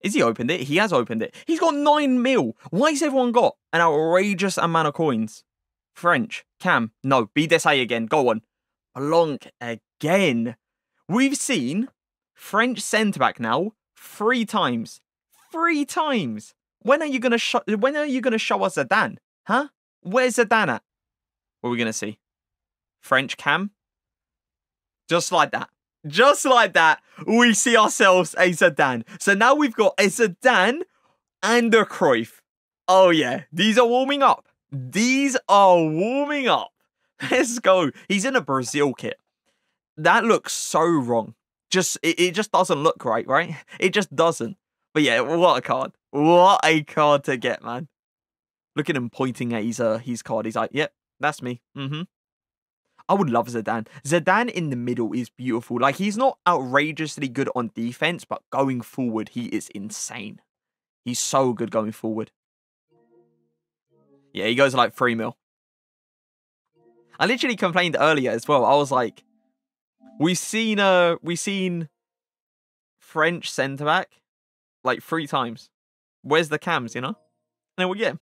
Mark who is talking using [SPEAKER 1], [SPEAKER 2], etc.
[SPEAKER 1] Is he opened it? He has opened it. He's got nine mil. Why has everyone got an outrageous amount of coins? French, Cam, no, BDSA again. Go on. Blanc again. We've seen French centre back now three times. Three times. When are you gonna show? When are you gonna show us Zidane? Huh? Where's Zidane at? What are we gonna see? French Cam. Just like that. Just like that, we see ourselves a Zidane. So now we've got a Zidane and a Cruyff. Oh yeah, these are warming up. These are warming up. Let's go. He's in a Brazil kit. That looks so wrong. Just it, it just doesn't look right, right? It just doesn't. But yeah, what a card. What a card to get, man. Look at him pointing at his uh, his card. He's like, yep, that's me. Mm-hmm. I would love Zidane. Zidane in the middle is beautiful. Like he's not outrageously good on defense, but going forward, he is insane. He's so good going forward. Yeah, he goes like three mil. I literally complained earlier as well. I was like, we've seen uh we've seen French centre back like three times. Where's the cams, you know? And then we get him.